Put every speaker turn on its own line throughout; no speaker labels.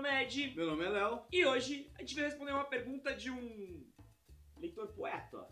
nome é Ed
Meu nome é Léo.
e hoje a gente vai responder uma pergunta de um leitor poeta.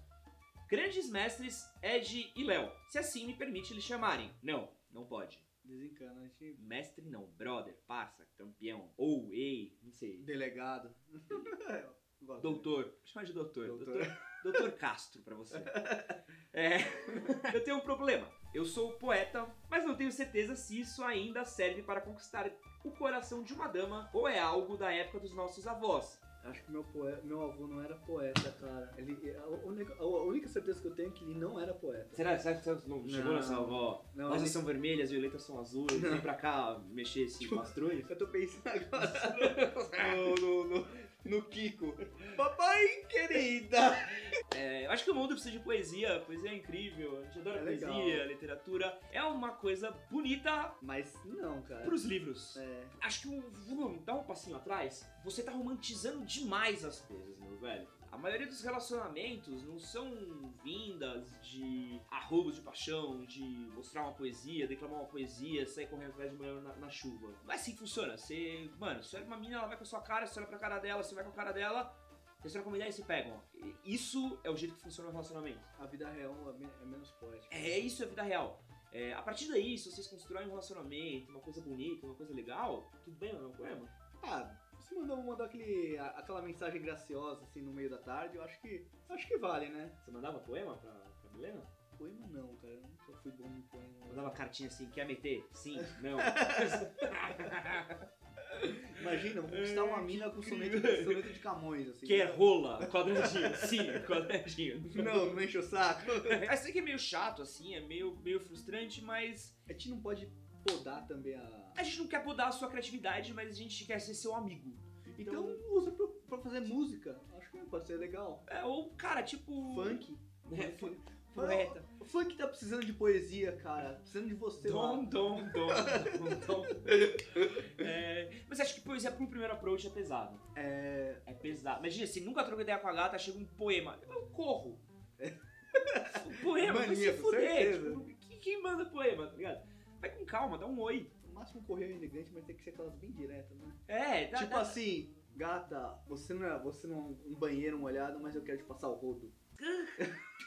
Grandes mestres Ed e Léo, se assim me permite lhe chamarem. Não, não pode.
Desencana, a gente...
Mestre não, brother, parça, campeão, ou ei, não sei.
Delegado.
Doutor, vou chamar de doutor.
Doutor.
Doutor, doutor Castro pra você. É, eu tenho um problema. Eu sou poeta, mas não tenho certeza se isso ainda serve para conquistar o coração de uma dama ou é algo da época dos nossos avós.
Acho que meu, poe... meu avô não era poeta, cara. Ele... A, única... a única certeza que eu tenho é que ele não era poeta.
Será, será que você não chegou
Não.
nessa avó?
Não,
Rosas
ele-
são vermelhas, violetas são azuis, vem pra cá mexer esse pastrulho.
Eu tô pensando agora no, no, no, no Kiko. Papai querida!
É, eu acho que o mundo precisa de poesia, poesia é incrível, a gente adora
É legal.
poesia, literatura. É uma coisa bonita
Mas não, cara.
pros livros.
É,
Acho que um, vamos dar um passinho atrás. Você tá romantizando demais as coisas, meu velho. A maioria dos relacionamentos não são vindas de arrobos de paixão, de mostrar uma poesia, declamar uma poesia, sair correndo atrás de mulher na, na chuva. Não é assim que funciona. Você, mano, você olha uma mina, ela vai com a sua cara, você olha pra cara dela, você vai com a cara dela, vocês trocam uma ideia e se pegam. Isso é o jeito que funciona o relacionamento.
a vida real é é menos poética.
É, isso é vida real. É, a partir daí, se vocês constroem um relacionamento, uma coisa bonita, uma coisa legal, tudo bem, não é um poema?
Ah, você mandou, mandou aquele, aquela mensagem graciosa assim no meio da tarde, eu acho que. Acho que vale, né?
Você mandava poema pra, pra Milena?
Poema não, cara. Eu nunca fui bom em poema.
Mandava cartinha assim, quer meter? Sim, não.
Imagina, vou conquistar uma mina com soneto, soneto de Camões, assim.
quer rola? Quadradinho, sim, quadradinho.
Não, não enche o saco.
Eu sei que é meio chato, assim, é meio, meio frustrante, mas
A gente não pode podar também a.
a gente não quer podar a sua criatividade, mas a gente quer ser seu amigo.
Então usa pra, pra fazer música. Acho que pode ser legal.
É, ou, cara, tipo...
Funk.
É, poeta.
O funk tá precisando de poesia, cara. Precisando de você
Dom,
lá.
dom, dom, dom, dom. É, mas acho que poesia pro primeiro approach é pesado.
É.
É pesado. Imagina, se nunca trocou ideia com a gata, chega um poema. Eu corro. O poema, vai se
Mania,
fuder. Tipo, quem manda poema, tá ligado? Vai com calma, dá um oi.
No máximo correio elegante, mas tem que ser aquelas bem diretas, né?
É, dá,
tipo
dá-
assim, gata, você não é, você não é um banheiro molhado, mas eu quero te passar o rodo.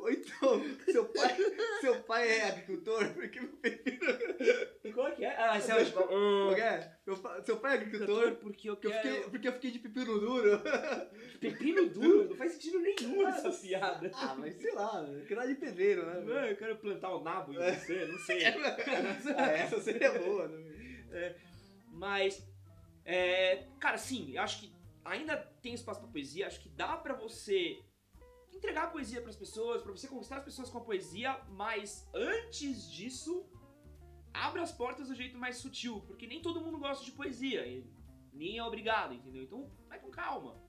Ou então, seu pai, seu pai é agricultor, porque meu filho.
Qual que é? Ah, esse é o tipo...
Qual que é? Meu pa- seu pai é agricultor,
porque eu
porque eu,
quero...
fiquei, porque eu fiquei de pepino duro.
Pepino duro? Não faz sentido nenhum essa piada.
Ah, mas sei lá, que lá de pedreiro, né?
Não, eu quero plantar o nabo em você, não sei.
ah, essa seria boa, né?
Mas, é, cara, sim, eu acho que ainda tem espaço pra poesia. Acho que dá pra você entregar poesia pras pessoas, pra você conquistar as pessoas com a poesia, mas antes disso, abra as portas do jeito mais sutil, porque nem todo mundo gosta de poesia, nem é obrigado, entendeu? Então, vai com calma.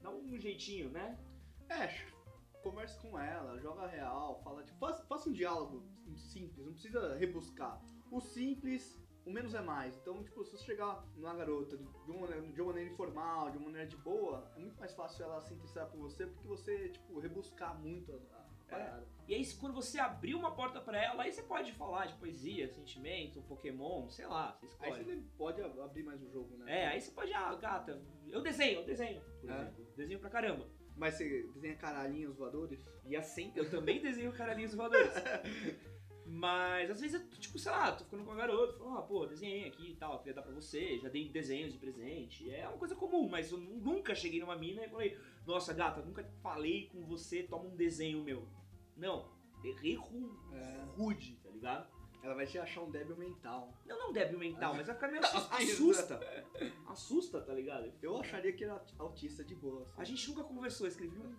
Dá um jeitinho, né?
É, converse com ela, joga real, fala, tipo, faça, faça um diálogo simples, não precisa rebuscar. O simples, o menos é mais. Então, tipo, se você chegar numa garota de uma, maneira, de uma maneira informal, de uma maneira de boa, é muito mais fácil ela se interessar por você porque você, tipo, rebuscar muito a, a parada.
E aí, quando você abrir uma porta pra ela, aí você pode falar de poesia, sentimento, Pokémon, sei lá, você
Aí
escolhe.
você pode ab- abrir mais o jogo, né?
É, aí você pode, ah, gata, eu desenho, eu desenho, por
É.
exemplo. Desenho pra caramba.
Mas você desenha caralhinhos voadores?
E assim, eu também desenho caralhinhos voadores. Mas às vezes eu, tipo, sei lá, tô ficando com uma garota, falo, ah, pô, desenhei aqui e tal, queria dar pra você, já dei desenhos de presente. É uma coisa comum, mas eu nu- nunca cheguei numa mina e falei, nossa, gata, nunca falei com você, toma um desenho meu. Não, errei
É.
rude, tá ligado?
Ela vai te achar um débil mental.
Não, não débil mental, mas vai ficar meio assusta. Assusta, assusta, tá ligado?
Eu acharia que era autista de boa. assim.
A gente nunca conversou, eu escrevi um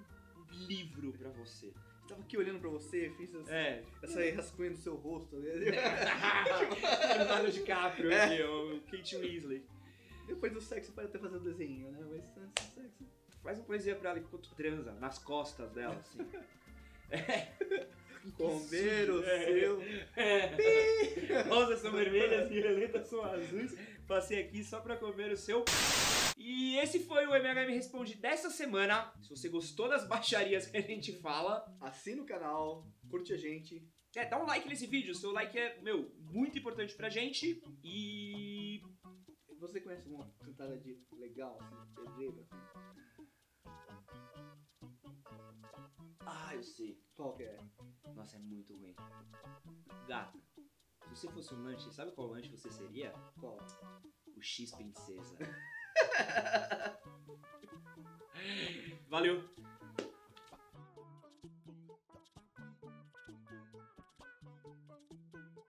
livro pra você.
Tava aqui olhando pra você, fiz essa,
É,
essa rascunha no seu rosto. né?
Leonardo DiCaprio
É.
aqui, o Kate Weasley.
Depois do sexo pode até fazer o desenho, né? Mas antes do sexo.
Faz uma poesia pra ela enquanto transa, nas costas dela, assim.
Comer o
É.
seu.
É. Rosas são vermelhas, violetas são azuis. Passei aqui só pra comer o seu. E esse foi o MHM Responde dessa semana. Se você gostou das baixarias que a gente fala,
Assina o canal, curte a gente.
é, dá um like nesse vídeo. Seu like é, meu, muito importante pra gente. E
Você conhece uma cantada de legal, assim, pedreira?
Ah, eu sei.
Qual que é?
Nossa, é muito ruim. Gata, se você fosse um lanche, sabe qual lanche você seria?
Qual?
O X Princesa. Valeu!